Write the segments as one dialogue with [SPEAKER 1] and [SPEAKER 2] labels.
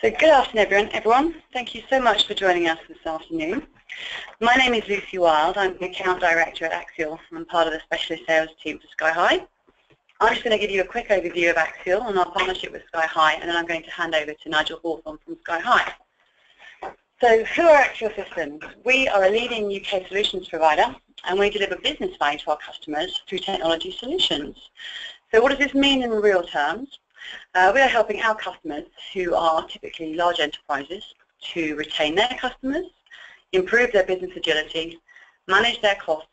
[SPEAKER 1] So good afternoon everyone. Thank you so much for joining us this afternoon. My name is Lucy Wild. I'm the Account Director at Axial. I'm part of the Specialist Sales team for Sky High. I'm just going to give you a quick overview of Axial and our partnership with Sky High and then I'm going to hand over to Nigel Hawthorn from Sky High. So who are Axial Systems? We are a leading UK solutions provider and we deliver business value to our customers through technology solutions. So what does this mean in real terms? Uh, we are helping our customers, who are typically large enterprises, to retain their customers, improve their business agility, manage their costs,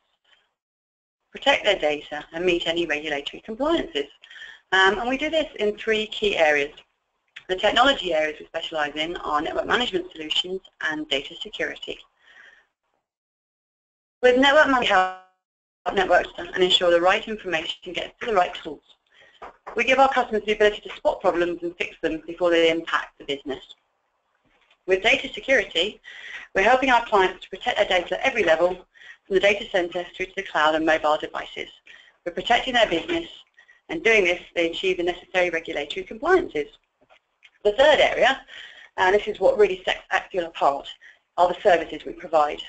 [SPEAKER 1] protect their data, and meet any regulatory compliances. Um, and we do this in three key areas. The technology areas we specialize in are network management solutions and data security. With network management, we help networks and ensure the right information gets to the right tools. We give our customers the ability to spot problems and fix them before they impact the business. With data security, we're helping our clients to protect their data at every level, from the data center through to the cloud and mobile devices. We're protecting their business, and doing this, they achieve the necessary regulatory compliances. The third area, and this is what really sets Axial apart, are the services we provide.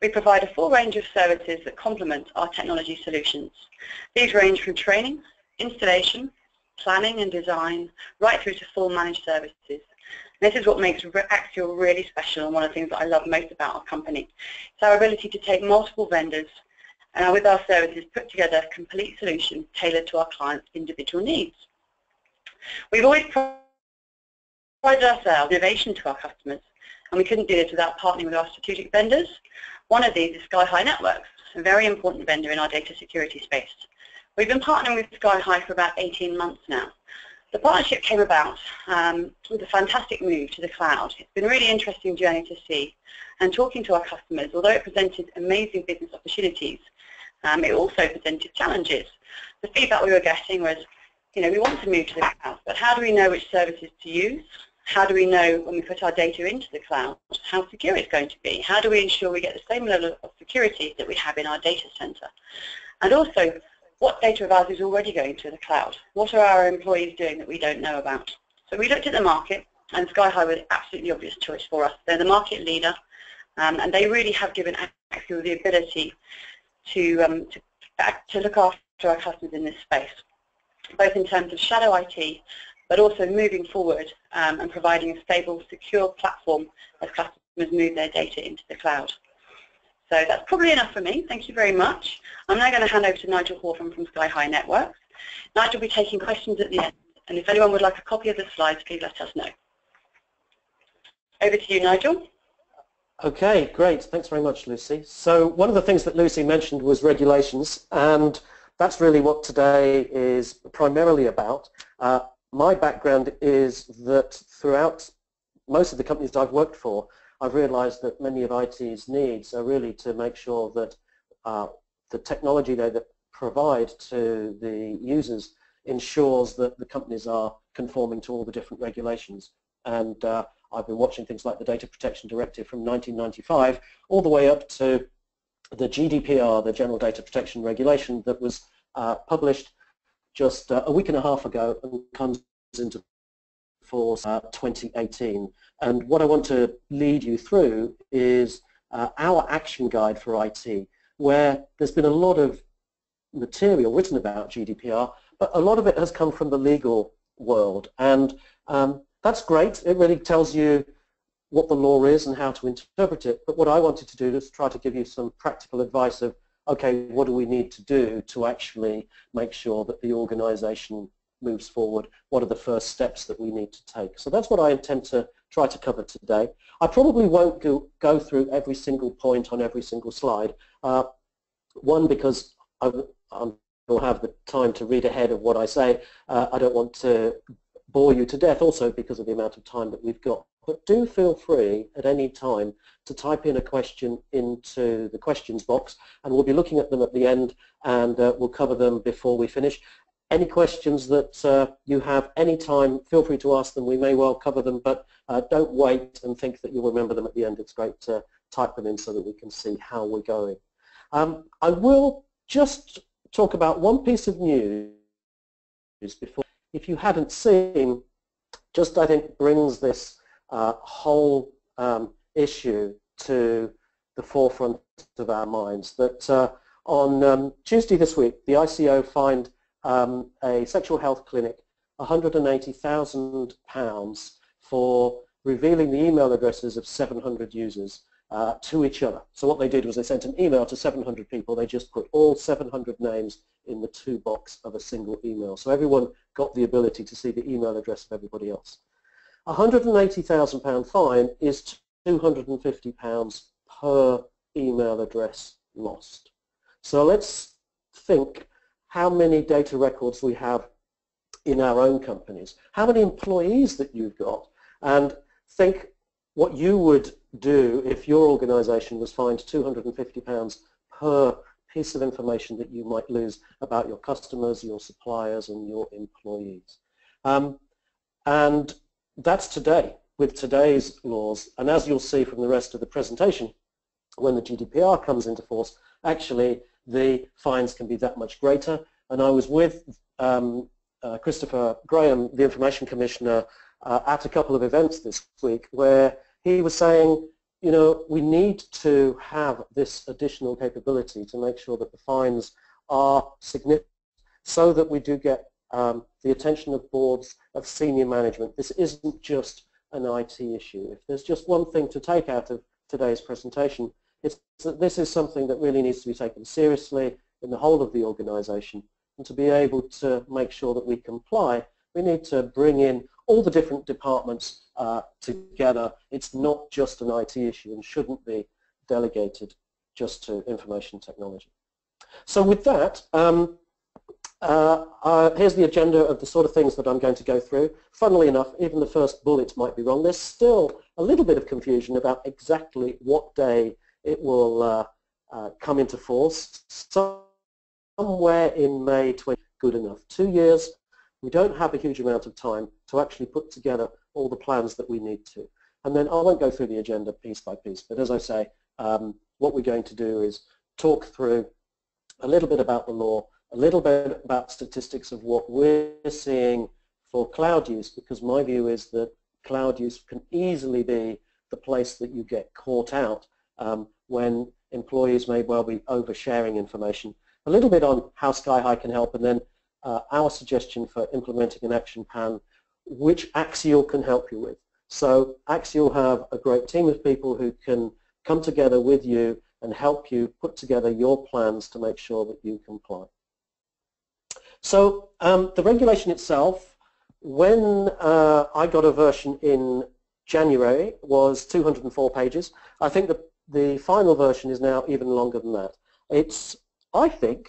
[SPEAKER 1] We provide a full range of services that complement our technology solutions. These range from training, installation, planning and design, right through to full managed services. This is what makes Axial really special and one of the things that I love most about our company. It's our ability to take multiple vendors and with our services put together a complete solution tailored to our clients' individual needs. We've always prided ourselves innovation to our customers and we couldn't do this without partnering with our strategic vendors. One of these is Sky High Networks, a very important vendor in our data security space. We've been partnering with Sky High for about 18 months now. The partnership came about um, with a fantastic move to the cloud. It's been a really interesting journey to see. And talking to our customers, although it presented amazing business opportunities, um, it also presented challenges. The feedback we were getting was, you know, we want to move to the cloud, but how do we know which services to use? How do we know when we put our data into the cloud how secure it's going to be? How do we ensure we get the same level of security that we have in our data center? And also, what data of ours is already going to the cloud? What are our employees doing that we don't know about? So we looked at the market, and Sky High was absolutely obvious choice for us. They're the market leader, um, and they really have given Axial the ability to, um, to, to look after our customers in this space, both in terms of shadow IT, but also moving forward um, and providing a stable, secure platform as customers move their data into the cloud. So that's probably enough for me. Thank you very much. I'm now going to hand over to Nigel Hawthorn from Sky High Networks. Nigel will be taking questions at the end, and if anyone would like a copy of the slides, please let us know. Over to you, Nigel.
[SPEAKER 2] Okay, great. Thanks very much, Lucy. So one of the things that Lucy mentioned was regulations, and that's really what today is primarily about. Uh, my background is that throughout most of the companies I've worked for, I've realized that many of IT's needs are really to make sure that uh, the technology they provide to the users ensures that the companies are conforming to all the different regulations. And uh, I've been watching things like the Data Protection Directive from 1995 all the way up to the GDPR, the General Data Protection Regulation, that was uh, published just uh, a week and a half ago and comes into force uh, 2018. And what I want to lead you through is uh, our action guide for IT, where there's been a lot of material written about GDPR, but a lot of it has come from the legal world. And um, that's great. It really tells you what the law is and how to interpret it. But what I wanted to do is try to give you some practical advice of, okay, what do we need to do to actually make sure that the organization moves forward? What are the first steps that we need to take? So that's what I intend to try to cover today. I probably won't go, go through every single point on every single slide. Uh, one, because I, will have the time to read ahead of what I say. Uh, I don't want to bore you to death, also because of the amount of time that we've got. But do feel free at any time to type in a question into the questions box, and we'll be looking at them at the end, and uh, we'll cover them before we finish. Any questions that uh, you have any time, feel free to ask them. We may well cover them, but uh, don't wait and think that you'll remember them at the end. It's great to type them in so that we can see how we're going. Um, I will just talk about one piece of news before. If you hadn't seen, just I think brings this uh, whole um, issue to the forefront of our minds. That uh, on um, Tuesday this week, the ICO fined um, a sexual health clinic £180,000 for revealing the email addresses of 700 users uh, to each other. So what they did was they sent an email to 700 people. They just put all 700 names in the to box of a single email. So everyone got the ability to see the email address of everybody else. A £180,000 fine is £250 per email address lost. So let's think how many data records we have in our own companies, how many employees that you've got, and think what you would do if your organization was fined £250 per piece of information that you might lose about your customers, your suppliers, and your employees. Um, and that's today, with today's laws. And as you'll see from the rest of the presentation, when the GDPR comes into force, actually the fines can be that much greater. And I was with um, uh, Christopher Graham, the Information Commissioner, uh, at a couple of events this week where he was saying, you know, we need to have this additional capability to make sure that the fines are significant so that we do get um, the attention of boards of senior management. This isn't just an IT issue. If there's just one thing to take out of today's presentation, it's that this is something that really needs to be taken seriously in the whole of the organization. And to be able to make sure that we comply, we need to bring in all the different departments uh, together. It's not just an IT issue and shouldn't be delegated just to information technology. So with that, um, uh, uh, here's the agenda of the sort of things that I'm going to go through. Funnily enough, even the first bullet might be wrong. There's still a little bit of confusion about exactly what day it will uh, uh come into force. Somewhere in May 20, good enough. Two years we don't have a huge amount of time to actually put together all the plans that we need to. And then I won't go through the agenda piece by piece, but as I say, um, what we're going to do is talk through a little bit about the law, a little bit about statistics of what we're seeing for cloud use, because my view is that cloud use can easily be the place that you get caught out um, when employees may well be oversharing information. A little bit on how Sky High can help, and then uh, our suggestion for implementing an action plan, which Axial can help you with. So Axial have a great team of people who can come together with you and help you put together your plans to make sure that you comply. So um, the regulation itself, when uh, I got a version in January, was 204 pages. I think the, the final version is now even longer than that. It's, I think,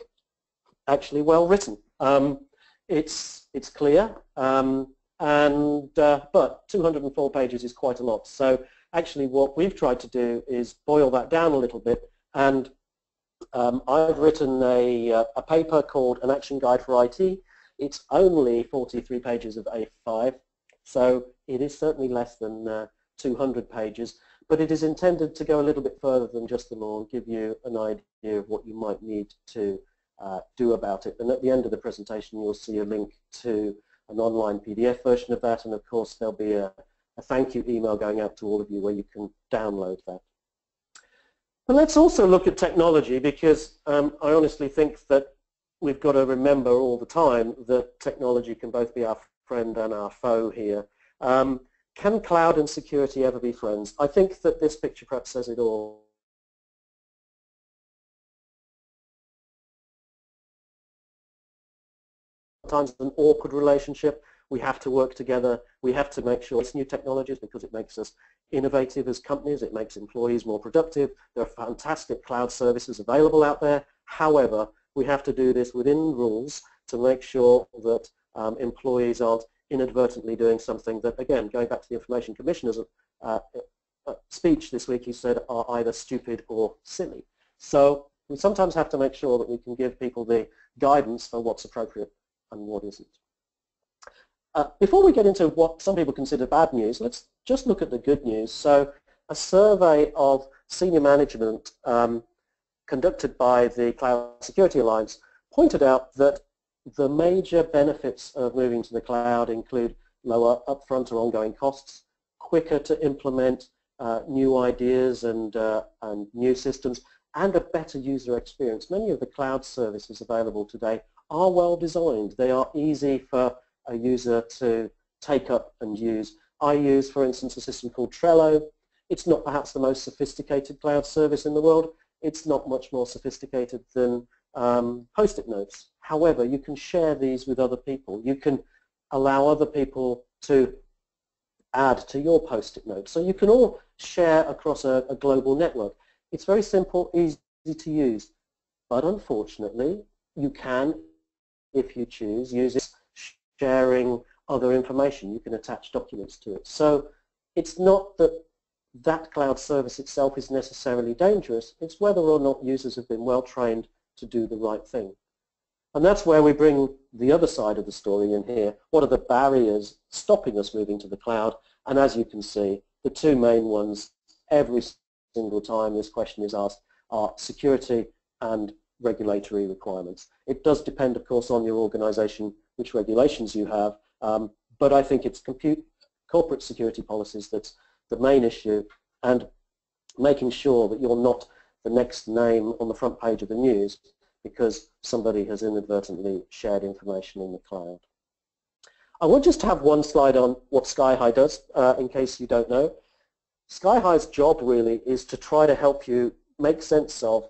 [SPEAKER 2] actually well written. Um, it's, it's clear, um, and, uh, but 204 pages is quite a lot. So actually what we've tried to do is boil that down a little bit and um, I've written a, uh, a paper called An Action Guide for IT. It's only 43 pages of A5, so it is certainly less than uh, 200 pages, but it is intended to go a little bit further than just the law and give you an idea of what you might need to uh, do about it. And at the end of the presentation, you'll see a link to an online PDF version of that, and of course there'll be a, a thank you email going out to all of you where you can download that. But let's also look at technology because um, I honestly think that we've got to remember all the time that technology can both be our friend and our foe here. Um, can cloud and security ever be friends? I think that this picture perhaps says it all. sometimes an awkward relationship. We have to work together. We have to make sure it's new technologies because it makes us innovative as companies. It makes employees more productive. There are fantastic cloud services available out there. However, we have to do this within rules to make sure that um, employees aren't inadvertently doing something that, again, going back to the Information Commissioner's uh, uh, speech this week, he said are either stupid or silly. So we sometimes have to make sure that we can give people the guidance for what's appropriate and what isn't. Uh, before we get into what some people consider bad news, let's just look at the good news. So a survey of senior management um, conducted by the Cloud Security Alliance pointed out that the major benefits of moving to the cloud include lower upfront or ongoing costs, quicker to implement uh, new ideas and, uh, and new systems, and a better user experience. Many of the cloud services available today are well designed. They are easy for a user to take up and use. I use, for instance, a system called Trello. It's not perhaps the most sophisticated cloud service in the world. It's not much more sophisticated than um, post-it notes. However, you can share these with other people. You can allow other people to add to your post-it notes. So you can all share across a, a global network. It's very simple, easy to use. But unfortunately, you can, if you choose, use it sharing other information. You can attach documents to it. So it's not that that cloud service itself is necessarily dangerous. It's whether or not users have been well trained to do the right thing. And that's where we bring the other side of the story in here. What are the barriers stopping us moving to the cloud? And as you can see, the two main ones every single time this question is asked are security and regulatory requirements. It does depend, of course, on your organization, which regulations you have, um, but I think it's compute, corporate security policies that's the main issue and making sure that you're not the next name on the front page of the news because somebody has inadvertently shared information in the cloud. I will just to have one slide on what SkyHigh does uh, in case you don't know. SkyHigh's job really is to try to help you make sense of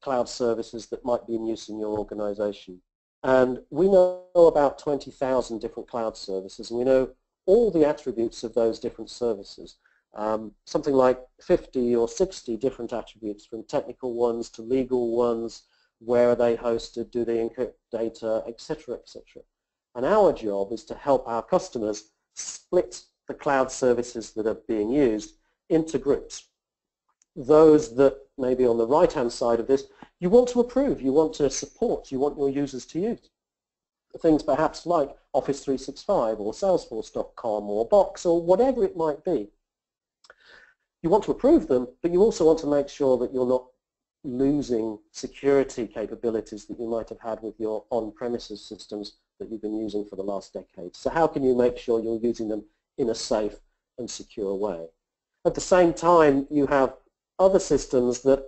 [SPEAKER 2] cloud services that might be in use in your organization. And we know about 20,000 different cloud services and we know all the attributes of those different services um, something like 50 or 60 different attributes from technical ones to legal ones, where are they hosted, do they encrypt data, etc., etc. And our job is to help our customers split the cloud services that are being used into groups. Those that maybe on the right-hand side of this, you want to approve, you want to support, you want your users to use. Things perhaps like Office 365 or Salesforce.com or Box or whatever it might be you want to approve them, but you also want to make sure that you're not losing security capabilities that you might have had with your on-premises systems that you've been using for the last decade. So how can you make sure you're using them in a safe and secure way? At the same time, you have other systems that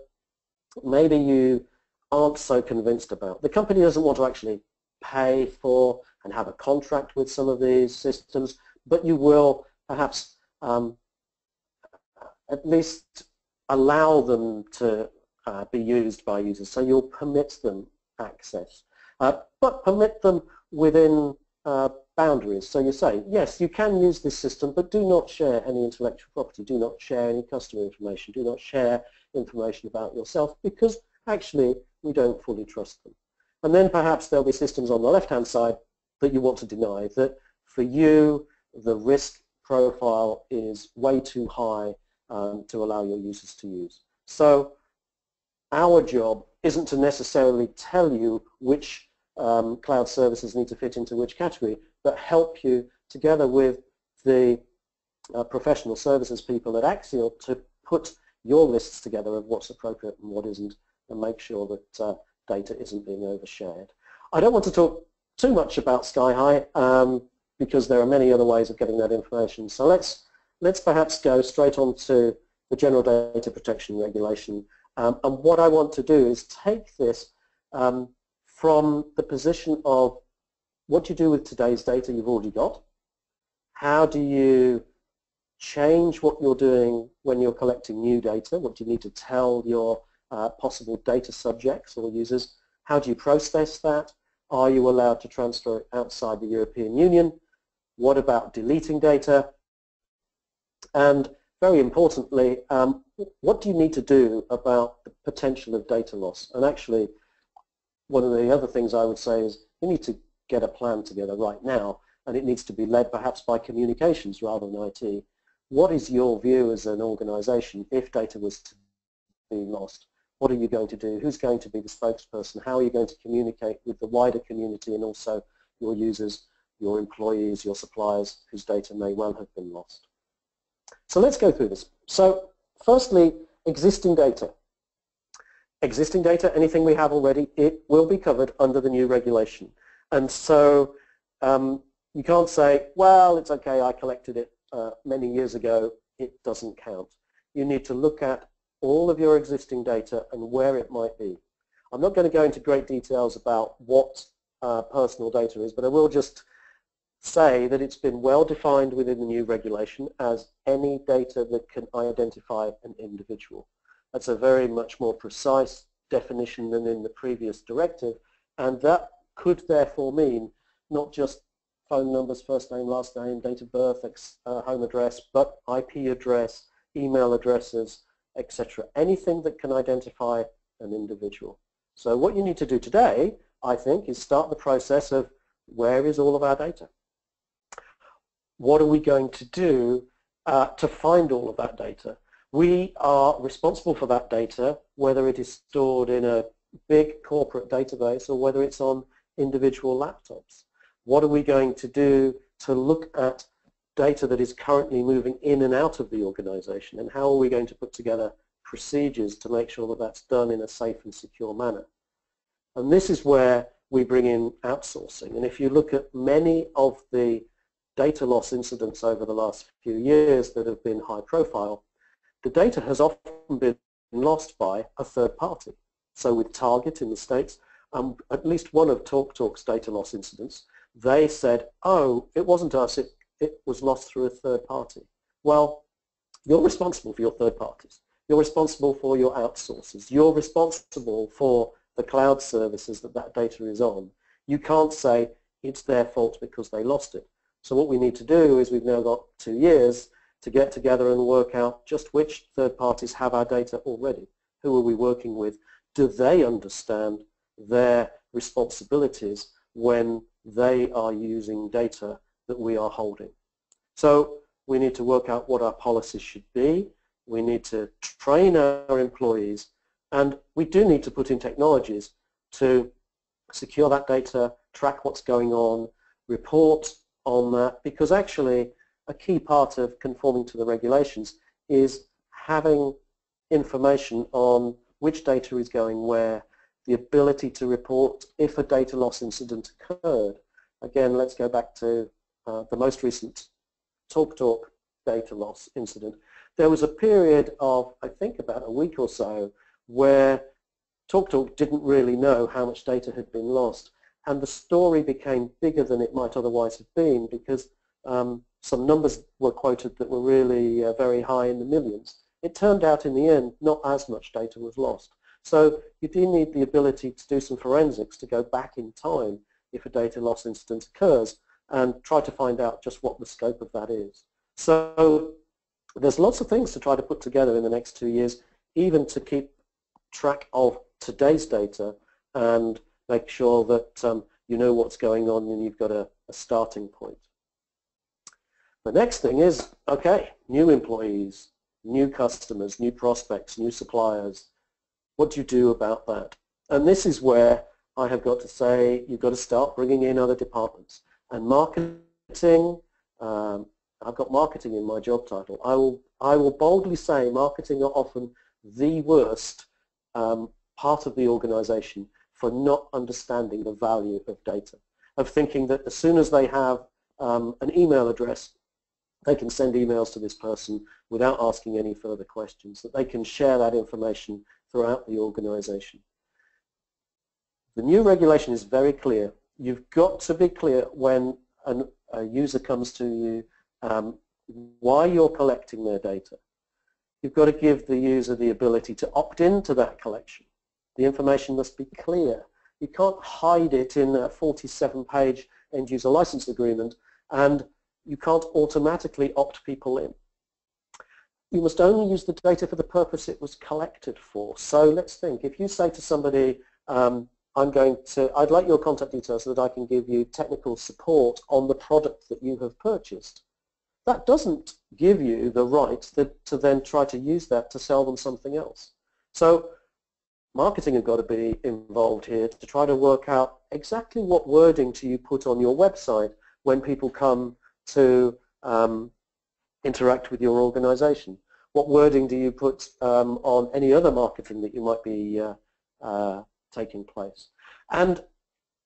[SPEAKER 2] maybe you aren't so convinced about. The company doesn't want to actually pay for and have a contract with some of these systems, but you will perhaps um, at least allow them to uh, be used by users. So you'll permit them access, uh, but permit them within uh, boundaries. So you say, yes, you can use this system, but do not share any intellectual property, do not share any customer information, do not share information about yourself, because actually we don't fully trust them. And then perhaps there'll be systems on the left-hand side that you want to deny, that for you the risk profile is way too high um, to allow your users to use. So our job isn't to necessarily tell you which um, cloud services need to fit into which category, but help you together with the uh, professional services people at Axial to put your lists together of what's appropriate and what isn't and make sure that uh, data isn't being overshared. I don't want to talk too much about SkyHigh um, because there are many other ways of getting that information. So let's let's perhaps go straight on to the General Data Protection Regulation. Um, and what I want to do is take this um, from the position of what you do with today's data you've already got. How do you change what you're doing when you're collecting new data? What do you need to tell your uh, possible data subjects or users? How do you process that? Are you allowed to transfer it outside the European Union? What about deleting data? And very importantly, um, what do you need to do about the potential of data loss? And actually, one of the other things I would say is you need to get a plan together right now, and it needs to be led perhaps by communications rather than IT. What is your view as an organization if data was to be lost? What are you going to do? Who's going to be the spokesperson? How are you going to communicate with the wider community and also your users, your employees, your suppliers whose data may well have been lost? So let's go through this. So firstly, existing data. Existing data, anything we have already, it will be covered under the new regulation. And so um, you can't say, well, it's okay, I collected it uh, many years ago, it doesn't count. You need to look at all of your existing data and where it might be. I'm not going to go into great details about what uh, personal data is, but I will just say that it's been well defined within the new regulation as any data that can identify an individual. That's a very much more precise definition than in the previous directive, and that could therefore mean not just phone numbers, first name, last name, date of birth, uh, home address, but IP address, email addresses, etc. Anything that can identify an individual. So what you need to do today, I think, is start the process of where is all of our data? What are we going to do uh, to find all of that data? We are responsible for that data, whether it is stored in a big corporate database or whether it's on individual laptops. What are we going to do to look at data that is currently moving in and out of the organization and how are we going to put together procedures to make sure that that's done in a safe and secure manner. And this is where we bring in outsourcing. And if you look at many of the data loss incidents over the last few years that have been high profile, the data has often been lost by a third party. So with Target in the States, um, at least one of TalkTalk's data loss incidents, they said, oh, it wasn't us, it, it was lost through a third party. Well, you're responsible for your third parties. You're responsible for your outsources. You're responsible for the cloud services that that data is on. You can't say it's their fault because they lost it. So what we need to do is we've now got two years to get together and work out just which third parties have our data already. Who are we working with? Do they understand their responsibilities when they are using data that we are holding? So we need to work out what our policies should be. We need to train our employees and we do need to put in technologies to secure that data, track what's going on, report on that because actually a key part of conforming to the regulations is having information on which data is going where, the ability to report if a data loss incident occurred. Again, let's go back to uh, the most recent TalkTalk data loss incident. There was a period of, I think, about a week or so where TalkTalk didn't really know how much data had been lost. And the story became bigger than it might otherwise have been because um, some numbers were quoted that were really uh, very high in the millions. It turned out in the end not as much data was lost. So you do need the ability to do some forensics to go back in time if a data loss incident occurs and try to find out just what the scope of that is. So there's lots of things to try to put together in the next two years, even to keep track of today's data and make sure that um, you know what's going on and you've got a, a starting point. The next thing is, okay, new employees, new customers, new prospects, new suppliers. What do you do about that? And this is where I have got to say you've got to start bringing in other departments. And marketing, um, I've got marketing in my job title. I will, I will boldly say marketing are often the worst um, part of the organization for not understanding the value of data, of thinking that as soon as they have um, an email address, they can send emails to this person without asking any further questions, that they can share that information throughout the organization. The new regulation is very clear. You've got to be clear when an, a user comes to you um, why you're collecting their data. You've got to give the user the ability to opt into that collection. The information must be clear. You can't hide it in a 47-page end-user license agreement and you can't automatically opt people in. You must only use the data for the purpose it was collected for. So let's think, if you say to somebody, um, I'm going to, I'd like your contact details so that I can give you technical support on the product that you have purchased that doesn't give you the right to, to then try to use that to sell them something else. So marketing have got to be involved here to try to work out exactly what wording do you put on your website when people come to um, interact with your organization. What wording do you put um, on any other marketing that you might be uh, uh, taking place? And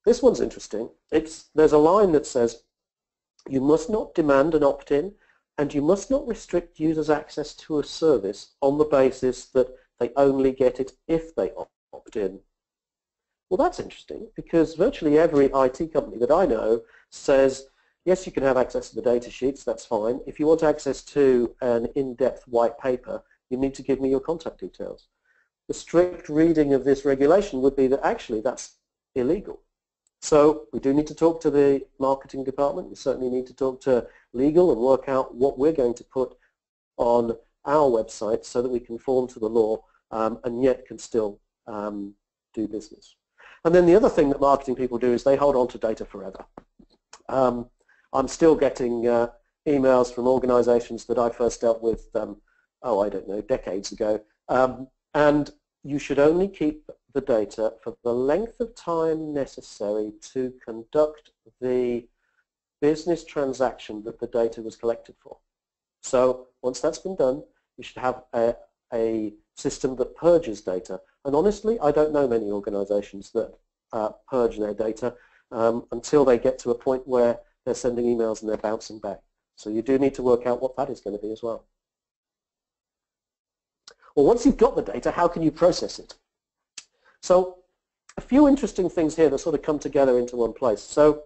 [SPEAKER 2] this one's interesting. It's, there's a line that says, you must not demand an opt-in and you must not restrict users' access to a service on the basis that they only get it if they opt in. Well, that's interesting because virtually every IT company that I know says, yes, you can have access to the data sheets, that's fine. If you want access to an in-depth white paper, you need to give me your contact details. The strict reading of this regulation would be that actually that's illegal. So we do need to talk to the marketing department. We certainly need to talk to legal and work out what we're going to put on our website so that we conform to the law um, and yet can still um, do business. And then the other thing that marketing people do is they hold on to data forever. Um, I'm still getting uh, emails from organizations that I first dealt with, um, oh, I don't know, decades ago. Um, and you should only keep the data for the length of time necessary to conduct the business transaction that the data was collected for. So once that's been done, you should have a, a system that purges data. And honestly, I don't know many organizations that uh, purge their data um, until they get to a point where they're sending emails and they're bouncing back. So you do need to work out what that is going to be as well. Well, once you've got the data, how can you process it? So a few interesting things here that sort of come together into one place. So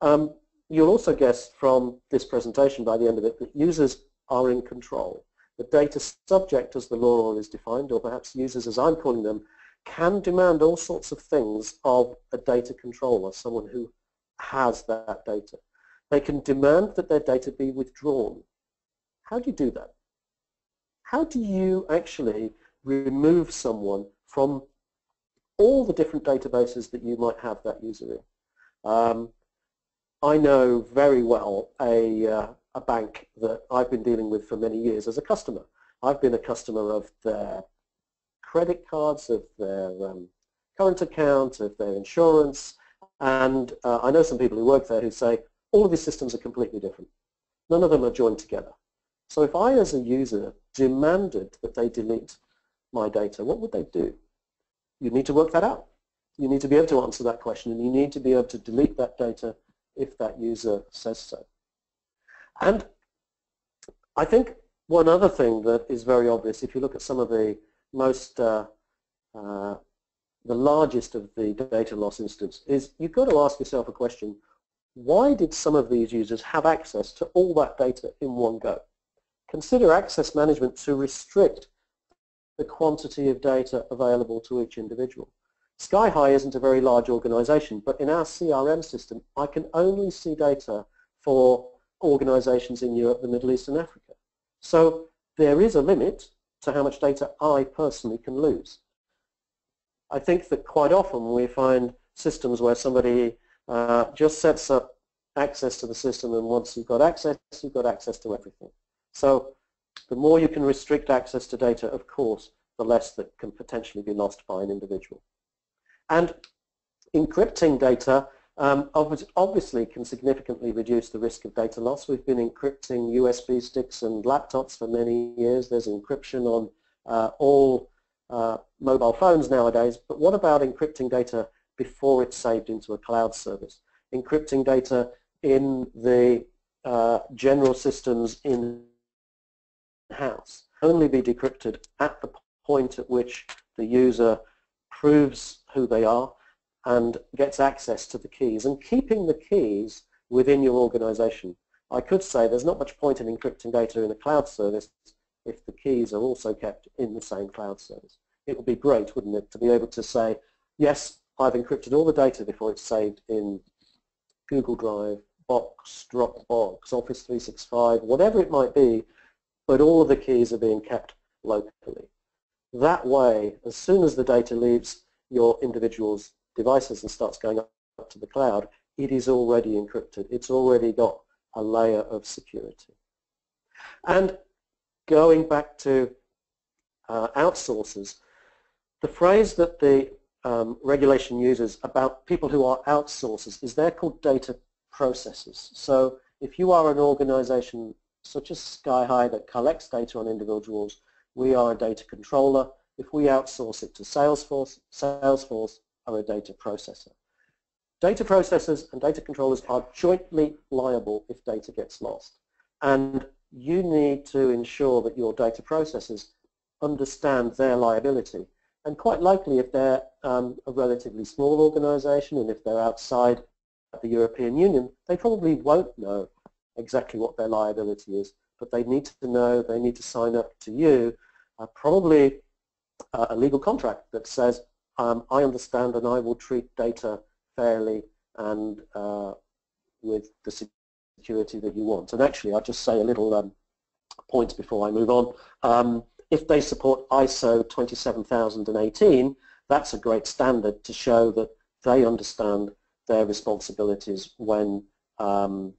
[SPEAKER 2] um, you'll also guess from this presentation by the end of it that users are in control. The data subject as the law is defined, or perhaps users as I'm calling them, can demand all sorts of things of a data controller, someone who has that data. They can demand that their data be withdrawn. How do you do that? How do you actually remove someone from all the different databases that you might have that user in. Um, I know very well a, uh, a bank that I've been dealing with for many years as a customer. I've been a customer of their credit cards, of their um, current account, of their insurance, and uh, I know some people who work there who say all of these systems are completely different. None of them are joined together. So if I, as a user, demanded that they delete my data, what would they do? you need to work that out. You need to be able to answer that question and you need to be able to delete that data if that user says so. And I think one other thing that is very obvious, if you look at some of the most, uh, uh, the largest of the data loss incidents, is you've got to ask yourself a question, why did some of these users have access to all that data in one go? Consider access management to restrict the quantity of data available to each individual. SkyHigh isn't a very large organization, but in our CRM system, I can only see data for organizations in Europe, the Middle East and Africa. So there is a limit to how much data I personally can lose. I think that quite often we find systems where somebody uh, just sets up access to the system and once you've got access, you've got access to everything. So the more you can restrict access to data, of course, the less that can potentially be lost by an individual. And encrypting data um, obviously can significantly reduce the risk of data loss. We've been encrypting USB sticks and laptops for many years. There's encryption on uh, all uh, mobile phones nowadays. But what about encrypting data before it's saved into a cloud service? Encrypting data in the uh, general systems in-house only be decrypted at the point at which the user proves who they are and gets access to the keys and keeping the keys within your organization. I could say there's not much point in encrypting data in a cloud service if the keys are also kept in the same cloud service. It would be great, wouldn't it, to be able to say, yes, I've encrypted all the data before it's saved in Google Drive, Box, Dropbox, Office 365, whatever it might be, but all of the keys are being kept locally. That way, as soon as the data leaves your individual's devices and starts going up to the cloud, it is already encrypted. It's already got a layer of security. And going back to uh, outsourcers, the phrase that the um, regulation uses about people who are outsourcers is they're called data processors. So if you are an organization such as SkyHigh that collects data on individuals we are a data controller. If we outsource it to Salesforce, Salesforce are a data processor. Data processors and data controllers are jointly liable if data gets lost. And you need to ensure that your data processors understand their liability. And quite likely if they're um, a relatively small organization and if they're outside the European Union, they probably won't know exactly what their liability is, but they need to know, they need to sign up to you, uh, probably uh, a legal contract that says, um, I understand and I will treat data fairly and uh, with the security that you want. And actually, I'll just say a little um, point before I move on. Um, if they support ISO 27018, that's a great standard to show that they understand their responsibilities when um,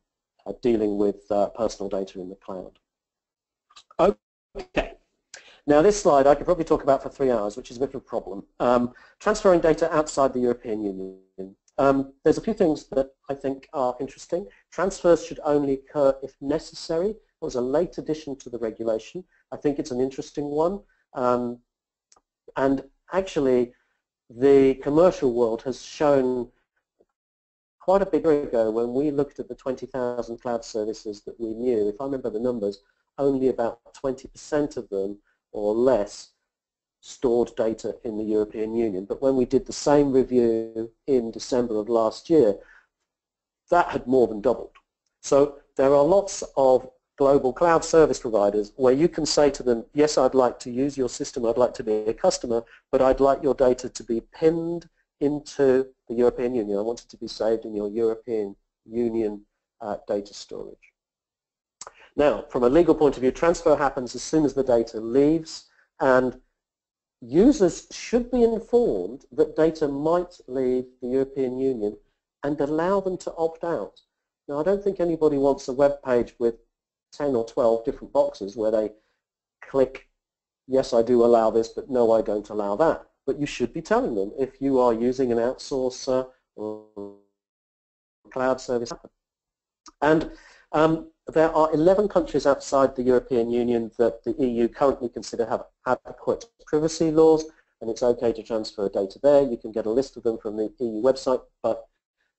[SPEAKER 2] dealing with uh, personal data in the cloud. Okay. Now this slide I could probably talk about for three hours, which is a bit of a problem. Um, transferring data outside the European Union. Um, there's a few things that I think are interesting. Transfers should only occur if necessary. It was a late addition to the regulation. I think it's an interesting one. Um, and actually, the commercial world has shown quite a bit ago when we looked at the 20,000 cloud services that we knew, if I remember the numbers, only about 20% of them or less stored data in the European Union. But when we did the same review in December of last year, that had more than doubled. So there are lots of global cloud service providers where you can say to them, yes, I'd like to use your system, I'd like to be a customer, but I'd like your data to be pinned into the European Union. I want it to be saved in your European Union uh, data storage. Now, from a legal point of view, transfer happens as soon as the data leaves and users should be informed that data might leave the European Union and allow them to opt out. Now, I don't think anybody wants a web page with 10 or 12 different boxes where they click, yes, I do allow this, but no, I don't allow that. But you should be telling them if you are using an outsourcer or cloud service. And um, there are 11 countries outside the European Union that the EU currently consider have adequate privacy laws, and it's okay to transfer data there. You can get a list of them from the EU website, but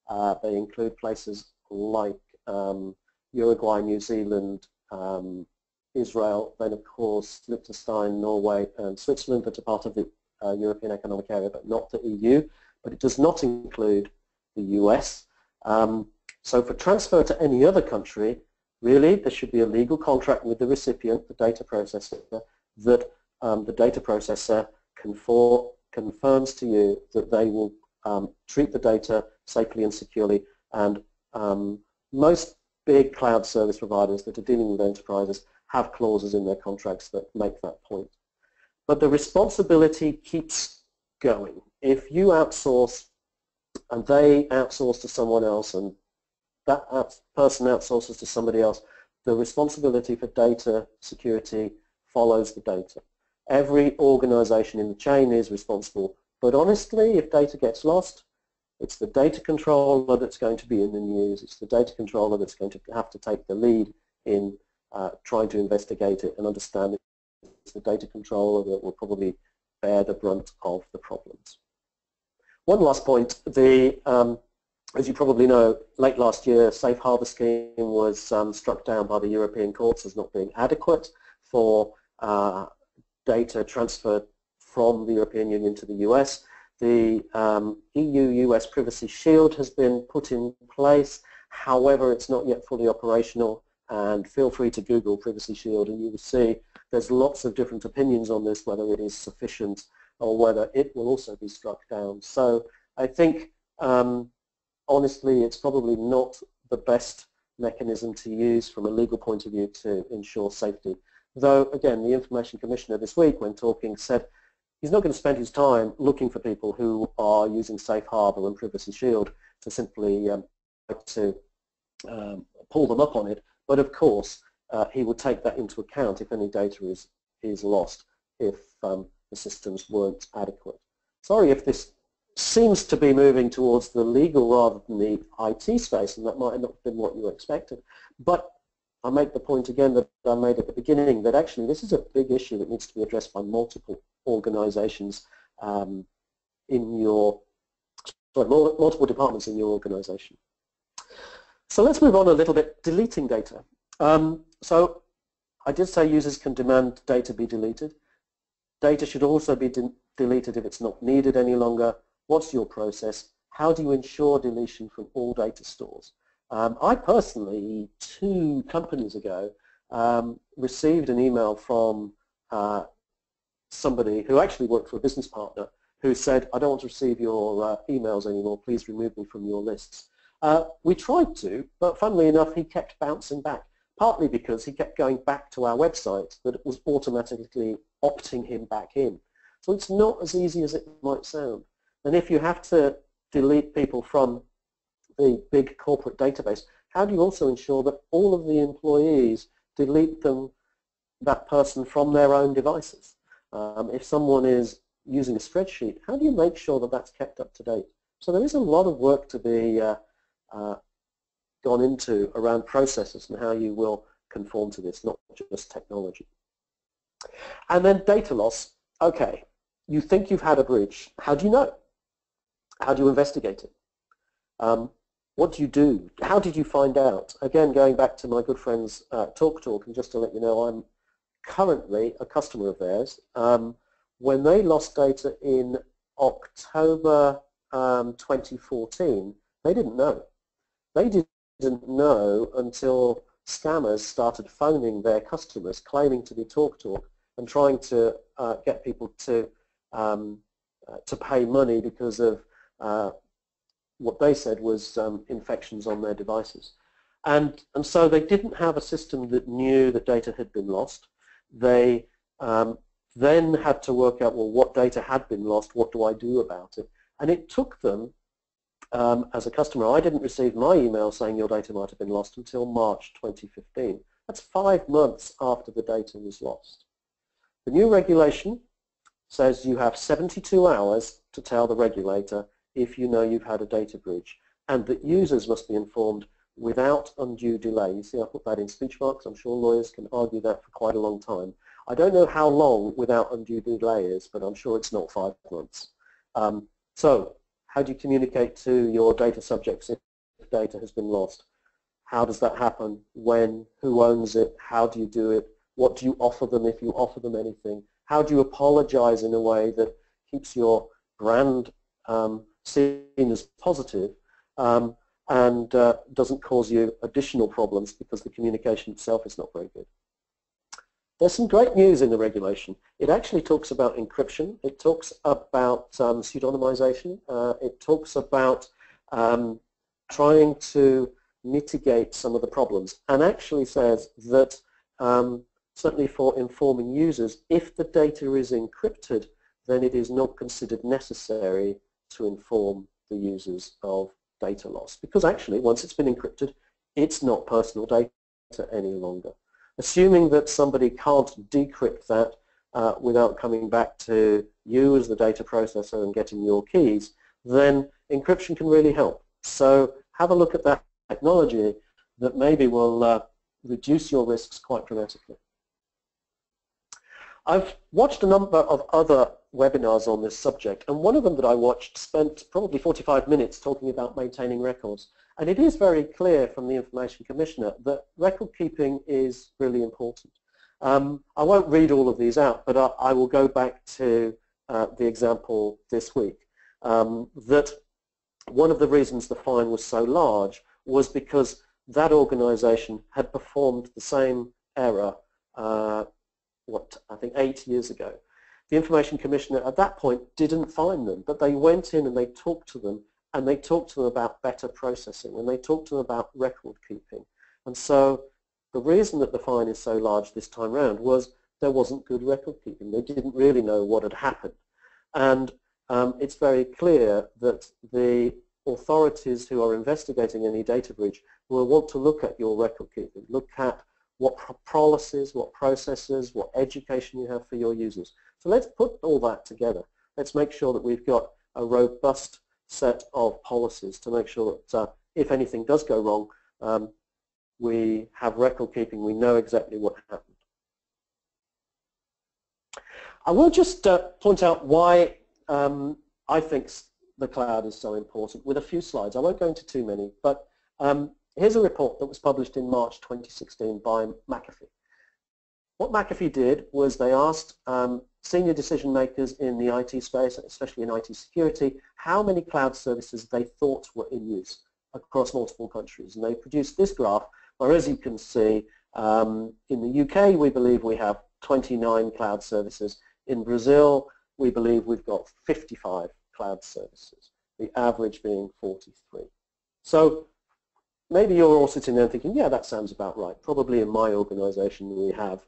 [SPEAKER 2] uh, they include places like um, Uruguay, New Zealand, um, Israel, then of course Liechtenstein, Norway, and Switzerland that are part of the uh, European Economic Area, but not the EU. But it does not include the US. Um, so for transfer to any other country, really there should be a legal contract with the recipient, the data processor, that um, the data processor confirms to you that they will um, treat the data safely and securely. And um, most big cloud service providers that are dealing with enterprises have clauses in their contracts that make that point. But the responsibility keeps going. If you outsource and they outsource to someone else and that person outsources to somebody else, the responsibility for data security follows the data. Every organization in the chain is responsible, but honestly, if data gets lost, it's the data controller that's going to be in the news. It's the data controller that's going to have to take the lead in uh, trying to investigate it and understand it. It's the data controller that will probably bear the brunt of the problems. One last point, the um, as you probably know, late last year, Safe Harbour scheme was um, struck down by the European courts as not being adequate for uh, data transferred from the European Union to the US. The um, EU-US Privacy Shield has been put in place. However, it's not yet fully operational. And feel free to Google Privacy Shield and you will see there's lots of different opinions on this, whether it is sufficient or whether it will also be struck down. So I think um, honestly, it's probably not the best mechanism to use from a legal point of view to ensure safety. Though, again, the Information Commissioner this week, when talking, said he's not going to spend his time looking for people who are using Safe Harbor and Privacy Shield to simply um, to um, pull them up on it. But of course, uh, he will take that into account if any data is, is lost if um, the systems weren't adequate. Sorry if this seems to be moving towards the legal rather than the IT space, and that might not have been what you expected. But I make the point again that I made at the beginning that actually this is a big issue that needs to be addressed by multiple organizations um, in your, sorry, multiple departments in your organization. So let's move on a little bit, deleting data. Um, so I did say users can demand data be deleted. Data should also be de deleted if it's not needed any longer. What's your process? How do you ensure deletion from all data stores? Um, I personally, two companies ago, um, received an email from uh, somebody who actually worked for a business partner who said, I don't want to receive your uh, emails anymore, please remove me from your lists. Uh, we tried to, but funnily enough, he kept bouncing back, partly because he kept going back to our website, that was automatically opting him back in. So it's not as easy as it might sound. And if you have to delete people from the big corporate database, how do you also ensure that all of the employees delete them, that person from their own devices? Um, if someone is using a spreadsheet, how do you make sure that that's kept up to date? So there is a lot of work to be uh, uh, gone into around processes and how you will conform to this, not just technology. And then data loss. Okay, you think you've had a breach. How do you know? How do you investigate it? Um, what do you do? How did you find out? Again, going back to my good friends uh, Talk Talk, and just to let you know, I'm currently a customer of theirs. Um, when they lost data in October um, 2014, they didn't know. They didn't know until scammers started phoning their customers, claiming to be Talk Talk, and trying to uh, get people to um, uh, to pay money because of uh, what they said was um, infections on their devices. And, and so they didn't have a system that knew that data had been lost. They um, then had to work out, well, what data had been lost, what do I do about it? And it took them, um, as a customer, I didn't receive my email saying your data might have been lost until March 2015. That's five months after the data was lost. The new regulation says you have 72 hours to tell the regulator if you know you've had a data breach and that users must be informed without undue delay. You see I put that in speech marks. I'm sure lawyers can argue that for quite a long time. I don't know how long without undue delay is, but I'm sure it's not five months. Um, so how do you communicate to your data subjects if data has been lost? How does that happen? When? Who owns it? How do you do it? What do you offer them if you offer them anything? How do you apologize in a way that keeps your brand um, seen as positive um, and uh, doesn't cause you additional problems because the communication itself is not very good. There's some great news in the regulation. It actually talks about encryption. It talks about um, pseudonymization. Uh, it talks about um, trying to mitigate some of the problems and actually says that um, certainly for informing users, if the data is encrypted, then it is not considered necessary to inform the users of data loss. Because actually, once it's been encrypted, it's not personal data any longer. Assuming that somebody can't decrypt that uh, without coming back to you as the data processor and getting your keys, then encryption can really help. So have a look at that technology that maybe will uh, reduce your risks quite dramatically. I've watched a number of other webinars on this subject, and one of them that I watched spent probably 45 minutes talking about maintaining records. And it is very clear from the Information Commissioner that record keeping is really important. Um, I won't read all of these out, but I, I will go back to uh, the example this week, um, that one of the reasons the fine was so large was because that organization had performed the same error uh, what, I think eight years ago. The Information Commissioner at that point didn't find them, but they went in and they talked to them and they talked to them about better processing and they talked to them about record keeping. And so the reason that the fine is so large this time round was there wasn't good record keeping. They didn't really know what had happened. And um, it's very clear that the authorities who are investigating any data breach will want to look at your record keeping, look at what policies, what processes, what education you have for your users. So let's put all that together. Let's make sure that we've got a robust set of policies to make sure that uh, if anything does go wrong, um, we have record keeping, we know exactly what happened. I will just uh, point out why um, I think the cloud is so important with a few slides. I won't go into too many, but um, Here's a report that was published in March 2016 by McAfee. what McAfee did was they asked um, senior decision makers in the IT space, especially in IT security, how many cloud services they thought were in use across multiple countries. And they produced this graph where, as you can see, um, in the UK, we believe we have 29 cloud services. In Brazil, we believe we've got 55 cloud services, the average being 43. So maybe you're all sitting there thinking, yeah, that sounds about right. Probably in my organization we have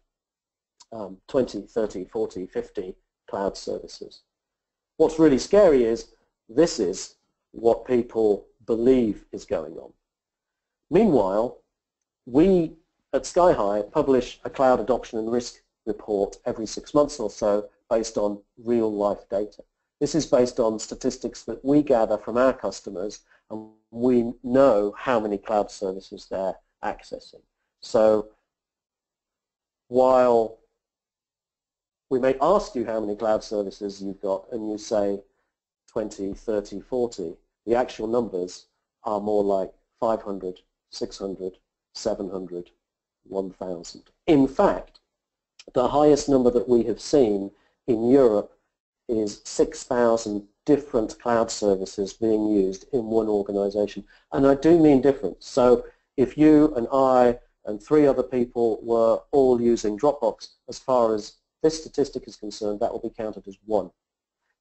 [SPEAKER 2] um, 20, 30, 40, 50 cloud services. What's really scary is this is what people believe is going on. Meanwhile, we at SkyHigh publish a cloud adoption and risk report every six months or so based on real life data. This is based on statistics that we gather from our customers and we know how many cloud services they're accessing. So while we may ask you how many cloud services you've got and you say 20, 30, 40, the actual numbers are more like 500, 600, 700, 1,000. In fact, the highest number that we have seen in Europe is 6,000 different cloud services being used in one organization. And I do mean different. So if you and I and three other people were all using Dropbox, as far as this statistic is concerned, that will be counted as one.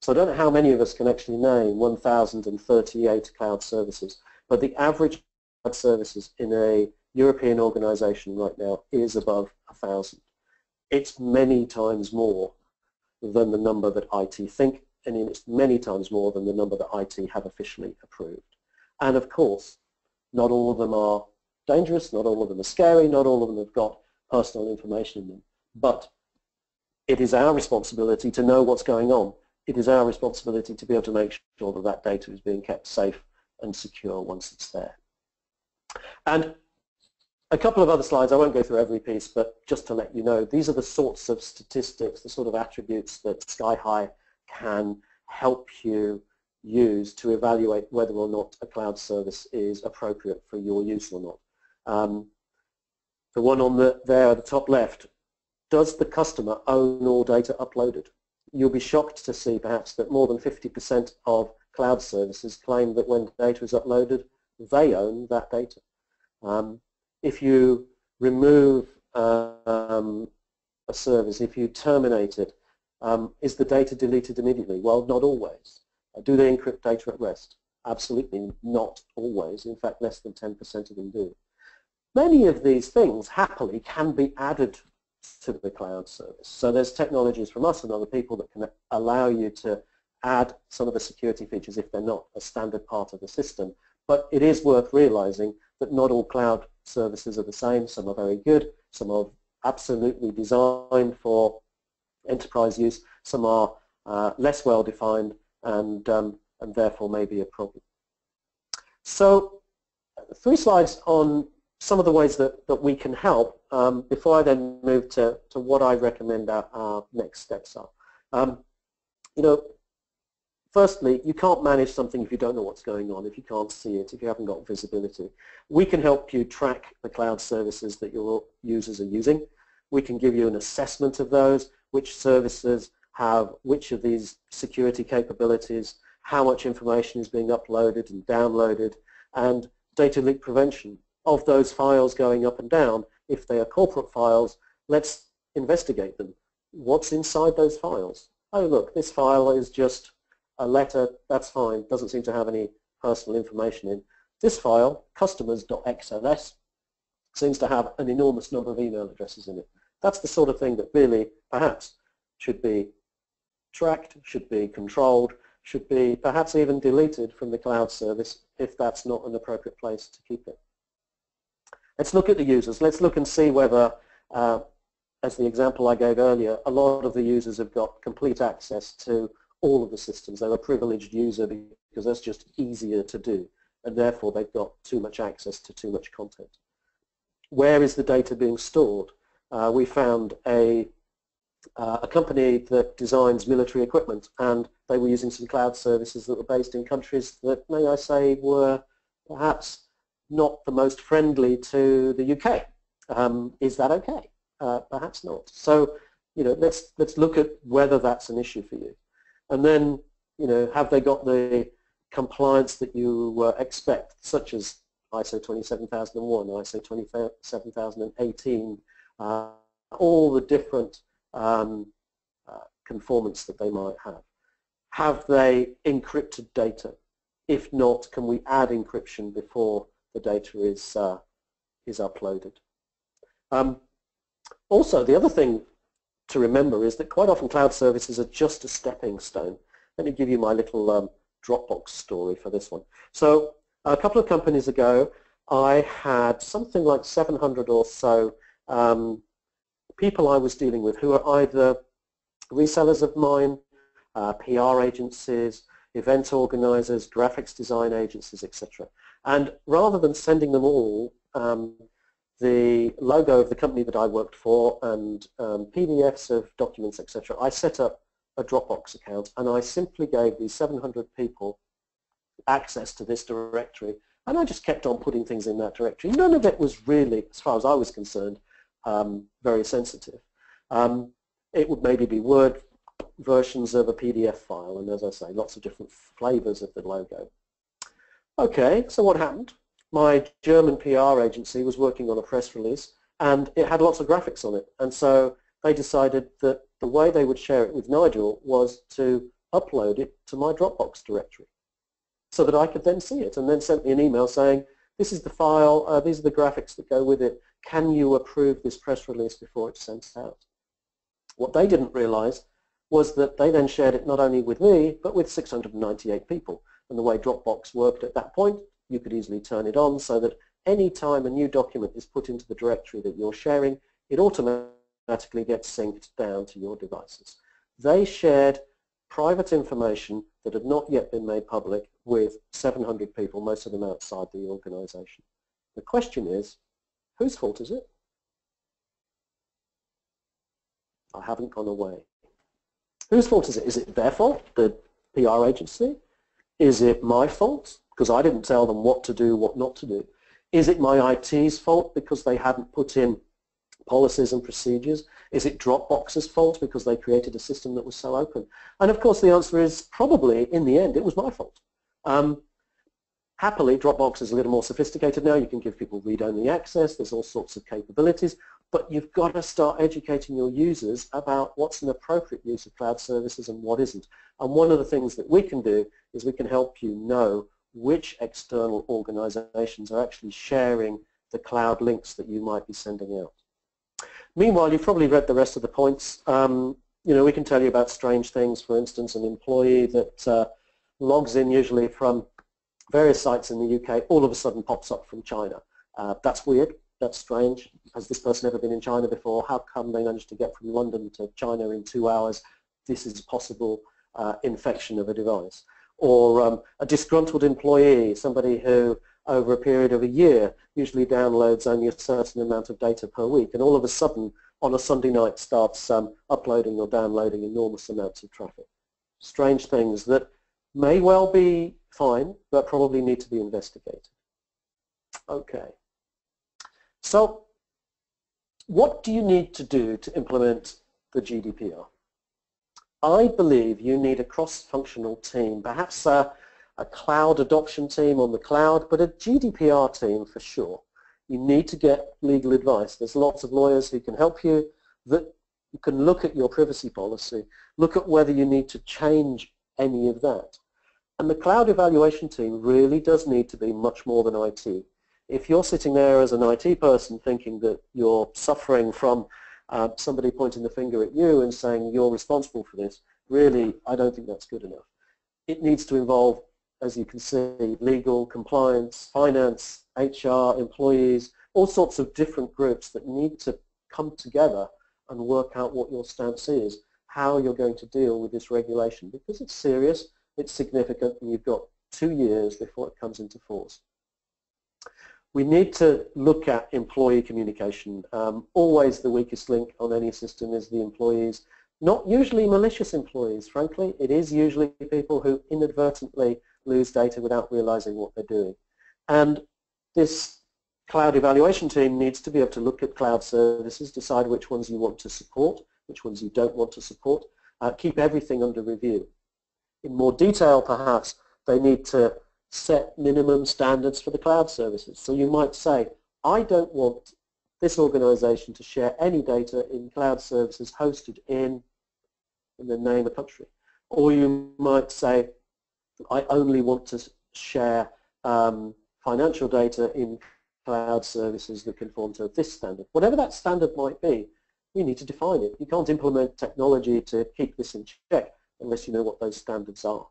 [SPEAKER 2] So I don't know how many of us can actually name 1,038 cloud services, but the average cloud services in a European organization right now is above 1,000. It's many times more than the number that IT think, and it's many times more than the number that IT have officially approved. And of course, not all of them are dangerous, not all of them are scary, not all of them have got personal information in them. But it is our responsibility to know what's going on it is our responsibility to be able to make sure that that data is being kept safe and secure once it's there. And a couple of other slides, I won't go through every piece, but just to let you know, these are the sorts of statistics, the sort of attributes that SkyHigh can help you use to evaluate whether or not a cloud service is appropriate for your use or not. Um, the one on the there at the top left, does the customer own all data uploaded? you'll be shocked to see perhaps that more than 50% of cloud services claim that when data is uploaded, they own that data. Um, if you remove um, a service, if you terminate it, um, is the data deleted immediately? Well, not always. Do they encrypt data at rest? Absolutely not always. In fact, less than 10% of them do. Many of these things, happily, can be added to the cloud service. So there's technologies from us and other people that can allow you to add some of the security features if they're not a standard part of the system. But it is worth realizing that not all cloud services are the same. Some are very good. Some are absolutely designed for enterprise use. Some are uh, less well defined and, um, and therefore may be a problem. So three slides on some of the ways that, that we can help um, before I then move to, to what I recommend our, our next steps are. Um, you know, firstly, you can't manage something if you don't know what's going on, if you can't see it, if you haven't got visibility. We can help you track the cloud services that your users are using. We can give you an assessment of those, which services have which of these security capabilities, how much information is being uploaded and downloaded, and data leak prevention of those files going up and down. If they are corporate files, let's investigate them. What's inside those files? Oh, look, this file is just a letter. That's fine. Doesn't seem to have any personal information in. This file, customers.xls, seems to have an enormous number of email addresses in it. That's the sort of thing that really, perhaps, should be tracked, should be controlled, should be perhaps even deleted from the cloud service if that's not an appropriate place to keep it. Let's look at the users. Let's look and see whether, uh, as the example I gave earlier, a lot of the users have got complete access to all of the systems. They're a privileged user because that's just easier to do, and therefore they've got too much access to too much content. Where is the data being stored? Uh, we found a, uh, a company that designs military equipment, and they were using some cloud services that were based in countries that, may I say, were perhaps not the most friendly to the UK. Um, is that okay? Uh, perhaps not. So, you know, let's let's look at whether that's an issue for you, and then, you know, have they got the compliance that you uh, expect, such as ISO 27001, ISO 27018, uh, all the different um, uh, conformance that they might have. Have they encrypted data? If not, can we add encryption before the data is, uh, is uploaded? Um, also, the other thing to remember is that quite often cloud services are just a stepping stone. Let me give you my little um, Dropbox story for this one. So a couple of companies ago, I had something like 700 or so um, people I was dealing with who are either resellers of mine, uh, PR agencies, event organizers, graphics design agencies, etc. And rather than sending them all um, the logo of the company that I worked for and um, PDFs of documents, etc., I set up a Dropbox account and I simply gave these 700 people access to this directory and I just kept on putting things in that directory. None of it was really, as far as I was concerned, um, very sensitive. Um, it would maybe be Word versions of a PDF file and as I say, lots of different flavors of the logo. Okay, so what happened? My German PR agency was working on a press release and it had lots of graphics on it and so they decided that the way they would share it with Nigel was to upload it to my Dropbox directory so that I could then see it and then sent me an email saying, this is the file, uh, these are the graphics that go with it, can you approve this press release before it's sent out? What they didn't realize was that they then shared it not only with me, but with 698 people. And the way Dropbox worked at that point, you could easily turn it on so that any time a new document is put into the directory that you're sharing, it automatically gets synced down to your devices. They shared private information that had not yet been made public with 700 people, most of them outside the organization. The question is, whose fault is it? I haven't gone away. Whose fault is it? Is it their fault, the PR agency? Is it my fault because I didn't tell them what to do, what not to do? Is it my IT's fault because they hadn't put in policies and procedures? Is it Dropbox's fault because they created a system that was so open? And of course the answer is probably, in the end, it was my fault. Um, happily, Dropbox is a little more sophisticated now. You can give people read-only access. There's all sorts of capabilities. But you've got to start educating your users about what's an appropriate use of cloud services and what isn't. And one of the things that we can do is we can help you know which external organizations are actually sharing the cloud links that you might be sending out. Meanwhile, you've probably read the rest of the points. Um, you know, we can tell you about strange things. For instance, an employee that uh, logs in usually from various sites in the UK all of a sudden pops up from China. Uh, that's weird. That's strange. Has this person ever been in China before? How come they managed to get from London to China in two hours? This is a possible uh, infection of a device. Or um, a disgruntled employee, somebody who over a period of a year usually downloads only a certain amount of data per week and all of a sudden on a Sunday night starts um, uploading or downloading enormous amounts of traffic. Strange things that may well be fine but probably need to be investigated. Okay. So what do you need to do to implement the GDPR? I believe you need a cross-functional team, perhaps a, a cloud adoption team on the cloud, but a GDPR team for sure. You need to get legal advice. There's lots of lawyers who can help you that you can look at your privacy policy, look at whether you need to change any of that. And the cloud evaluation team really does need to be much more than IT. If you're sitting there as an IT person thinking that you're suffering from uh, somebody pointing the finger at you and saying you're responsible for this, really, I don't think that's good enough. It needs to involve as you can see, legal, compliance, finance, HR, employees, all sorts of different groups that need to come together and work out what your stance is, how you're going to deal with this regulation, because it's serious, it's significant, and you've got two years before it comes into force. We need to look at employee communication. Um, always the weakest link on any system is the employees. Not usually malicious employees, frankly. It is usually people who inadvertently lose data without realizing what they're doing. And this cloud evaluation team needs to be able to look at cloud services, decide which ones you want to support, which ones you don't want to support, uh, keep everything under review. In more detail, perhaps, they need to set minimum standards for the cloud services. So you might say, I don't want this organization to share any data in cloud services hosted in, and then name a country. Or you might say, I only want to share um, financial data in cloud services that conform to this standard. Whatever that standard might be, we need to define it. You can't implement technology to keep this in check unless you know what those standards are.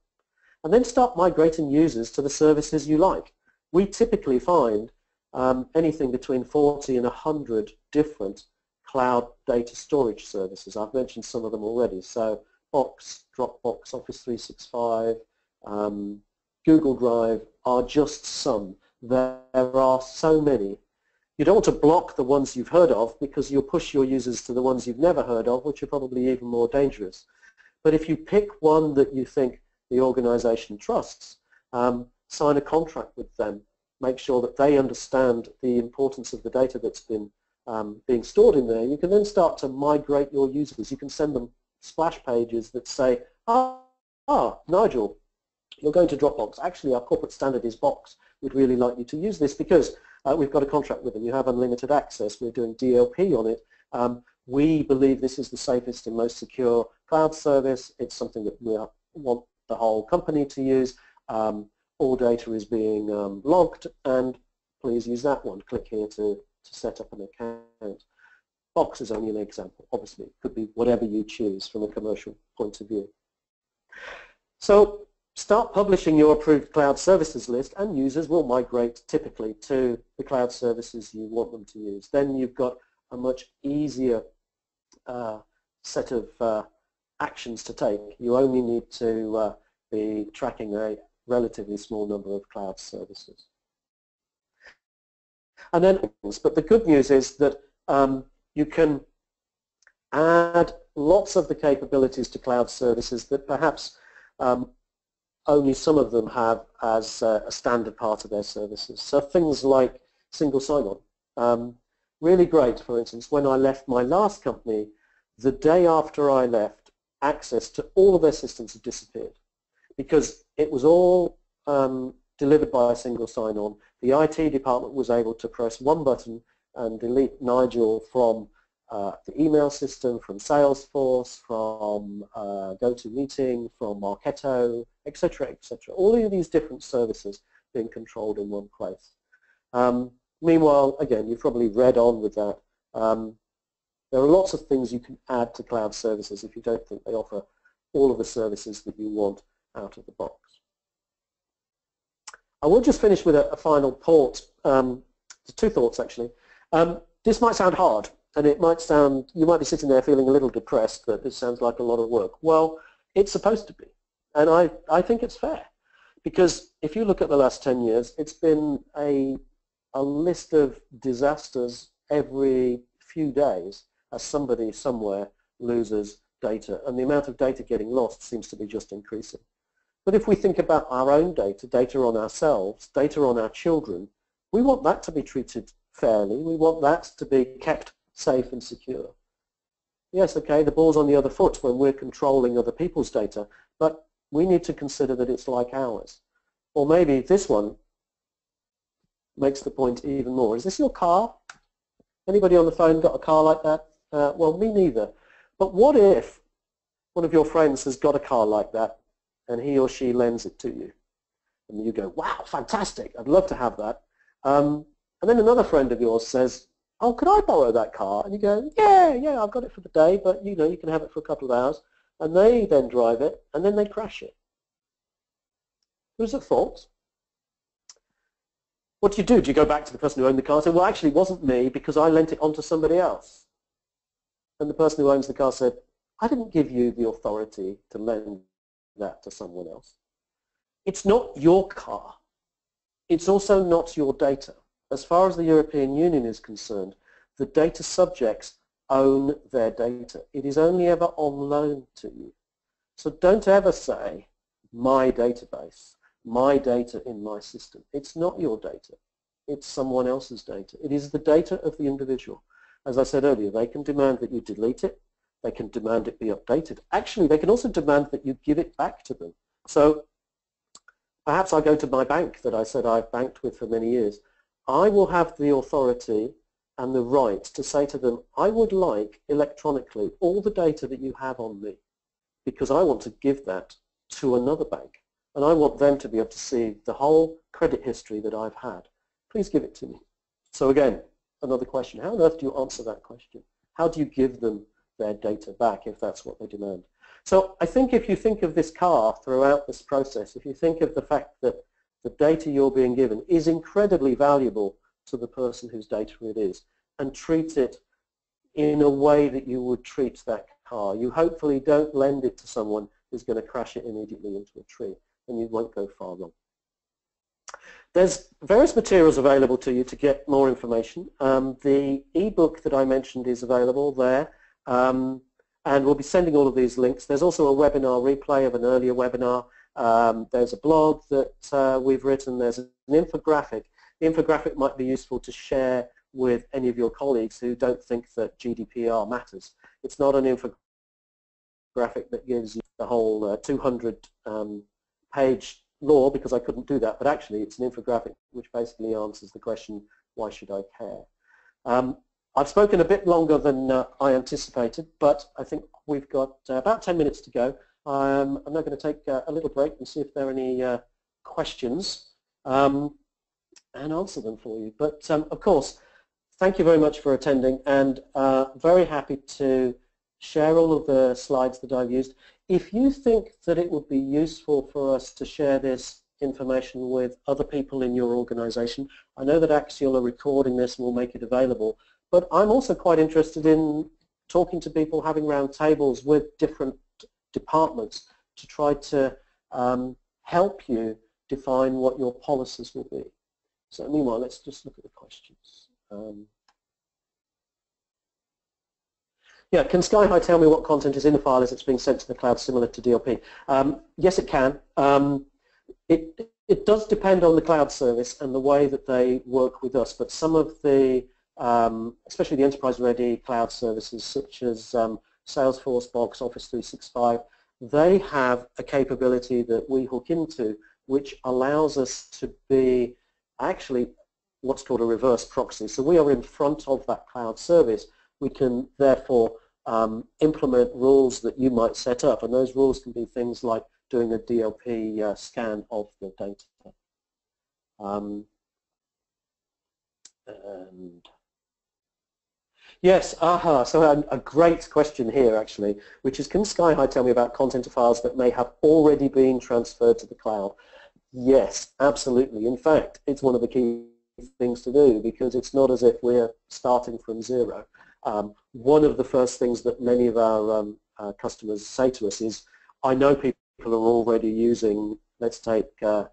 [SPEAKER 2] And then start migrating users to the services you like. We typically find um, anything between 40 and 100 different cloud data storage services. I've mentioned some of them already. So Box, Dropbox, Office 365, um, Google Drive are just some. There are so many. You don't want to block the ones you've heard of because you'll push your users to the ones you've never heard of, which are probably even more dangerous. But if you pick one that you think the organization trusts, um, sign a contract with them, make sure that they understand the importance of the data that's been um, being stored in there, you can then start to migrate your users. You can send them splash pages that say, ah, ah Nigel, you're going to Dropbox. Actually, our corporate standard is Box. We'd really like you to use this because uh, we've got a contract with them. You have unlimited access. We're doing DLP on it. Um, we believe this is the safest and most secure cloud service. It's something that we want the whole company to use. Um, all data is being um, logged and please use that one. Click here to, to set up an account. Box is only an example. Obviously, it could be whatever you choose from a commercial point of view. So start publishing your approved cloud services list and users will migrate typically to the cloud services you want them to use. Then you've got a much easier uh, set of uh, actions to take. You only need to uh, be tracking a relatively small number of cloud services. And then, but the good news is that um, you can add lots of the capabilities to cloud services that perhaps um, only some of them have as uh, a standard part of their services. So things like single sign-on. Um, really great, for instance, when I left my last company, the day after I left, access to all of their systems had disappeared because it was all um, delivered by a single sign-on. The IT department was able to press one button and delete Nigel from uh, the email system, from Salesforce, from uh, GoToMeeting, from Marketo, etc., etc. All of these different services being controlled in one place. Um, meanwhile, again, you've probably read on with that. Um, there are lots of things you can add to cloud services if you don't think they offer all of the services that you want out of the box. I will just finish with a, a final thought, um, two thoughts actually. Um, this might sound hard, and it might sound, you might be sitting there feeling a little depressed that this sounds like a lot of work. Well, it's supposed to be, and I, I think it's fair. Because if you look at the last 10 years, it's been a, a list of disasters every few days as somebody somewhere loses data, and the amount of data getting lost seems to be just increasing. But if we think about our own data, data on ourselves, data on our children, we want that to be treated fairly. We want that to be kept safe and secure. Yes, okay, the ball's on the other foot when we're controlling other people's data, but we need to consider that it's like ours. Or maybe this one makes the point even more. Is this your car? Anybody on the phone got a car like that? Uh, well, me neither. But what if one of your friends has got a car like that and he or she lends it to you? And you go, wow, fantastic, I'd love to have that. Um, and then another friend of yours says, oh, could I borrow that car? And you go, yeah, yeah, I've got it for the day, but you know, you can have it for a couple of hours. And they then drive it, and then they crash it. Who's at fault? What do you do? Do you go back to the person who owned the car and say, well, actually, it wasn't me because I lent it on to somebody else? And the person who owns the car said, I didn't give you the authority to lend that to someone else. It's not your car. It's also not your data as far as the European Union is concerned, the data subjects own their data. It is only ever on loan to you. So don't ever say, my database, my data in my system. It's not your data. it's someone else's data. It is the data of the individual. As I said earlier, they can demand that you delete it. They can demand it be updated. Actually, they can also demand that you give it back to them. So perhaps I go to my bank that I said I've banked with for many years. I will have the authority and the right to say to them, I would like electronically all the data that you have on me because I want to give that to another bank and I want them to be able to see the whole credit history that I've had. Please give it to me. So again, another question. How on earth do you answer that question? How do you give them their data back if that's what they demand? So I think if you think of this car throughout this process, if you think of the fact that the data you're being given is incredibly valuable to the person whose data it is and treat it in a way that you would treat that car. You hopefully don't lend it to someone who's going to crash it immediately into a tree and you won't go far wrong. There's various materials available to you to get more information. Um, the ebook that I mentioned is available there um, and we'll be sending all of these links. There's also a webinar replay of an earlier webinar. Um, there's a blog that uh, we've written. There's an infographic. The infographic might be useful to share with any of your colleagues who don't think that GDPR matters. It's not an infographic that gives you the whole uh, 200 um, page law because I couldn't do that, but actually it's an infographic which basically answers the question, why should I care? Um, I've spoken a bit longer than uh, I anticipated, but I think we've got uh, about 10 minutes to go. Um, I'm now going to take uh, a little break and see if there are any uh, questions um, and answer them for you. But um, of course, thank you very much for attending and uh, very happy to share all of the slides that I've used. If you think that it would be useful for us to share this information with other people in your organization, I know that Axial are recording this and will make it available, but I'm also quite interested in talking to people, having round tables with different departments to try to um, help you define what your policies will be. So meanwhile, let's just look at the questions. Um, Yeah, can SkyHigh tell me what content is in the file as it's being sent to the cloud similar to DLP? Um, yes, it can. Um, it, it does depend on the cloud service and the way that they work with us, but some of the, um, especially the enterprise-ready cloud services such as um, Salesforce, Box, Office 365, they have a capability that we hook into which allows us to be actually what's called a reverse proxy. So we are in front of that cloud service we can therefore um, implement rules that you might set up, and those rules can be things like doing a DLP uh, scan of the data. Um, and yes, aha, so a, a, great question here actually, which is can SkyHigh tell me about content of files that may have already been transferred to the cloud? Yes, absolutely. In fact, it's one of the key things to do because it's not as if we're starting from zero. Um, one of the first things that many of our um, uh, customers say to us is, I know people are already using, let's take uh,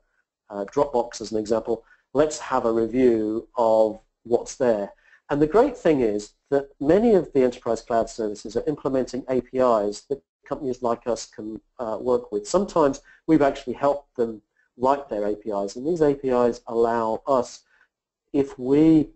[SPEAKER 2] uh, Dropbox as an example, let's have a review of what's there. And the great thing is that many of the enterprise cloud services are implementing APIs that companies like us can uh, work with. Sometimes we've actually helped them write their APIs, and these APIs allow us, if we,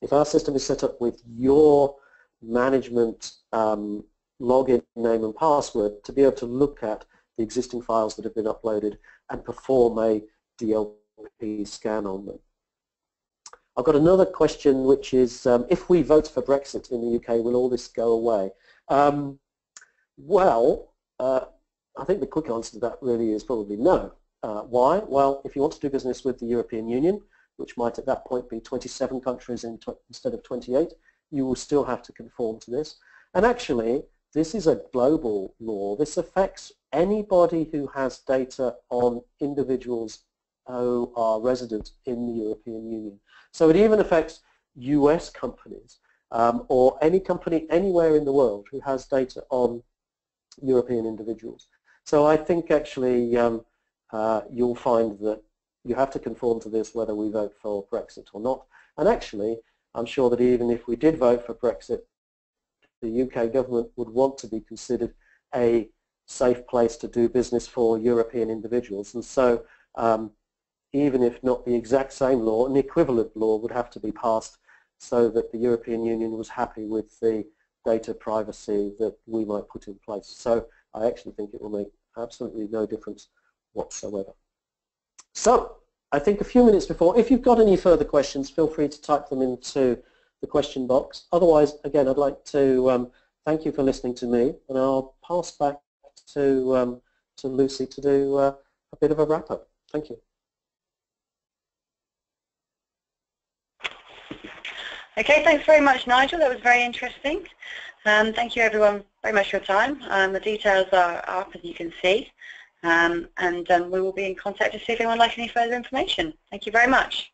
[SPEAKER 2] if our system is set up with your management um, login name and password to be able to look at the existing files that have been uploaded and perform a DLP scan on them. I've got another question which is um, if we vote for Brexit in the UK will all this go away? Um, well, uh, I think the quick answer to that really is probably no. Uh, why? Well, if you want to do business with the European Union, which might at that point be 27 countries in instead of 28, you will still have to conform to this. And actually, this is a global law. This affects anybody who has data on individuals who are resident in the European Union. So it even affects US companies um, or any company anywhere in the world who has data on European individuals. So I think actually um, uh, you'll find that you have to conform to this whether we vote for Brexit or not. And actually, I'm sure that even if we did vote for Brexit, the UK government would want to be considered a safe place to do business for European individuals. And so um, even if not the exact same law, an equivalent law would have to be passed so that the European Union was happy with the data privacy that we might put in place. So I actually think it will make absolutely no difference whatsoever. So I think a few minutes before, if you've got any further questions, feel free to type them into the question box. Otherwise, again, I'd like to um, thank you for listening to me, and I'll pass back to, um, to Lucy to do uh, a bit of a wrap-up. Thank you.
[SPEAKER 1] Okay, thanks very much, Nigel. That was very interesting. Um, thank you, everyone, very much for your time. Um, the details are up, as you can see, um, and um, we will be in contact to see if anyone would like any further information. Thank you very much.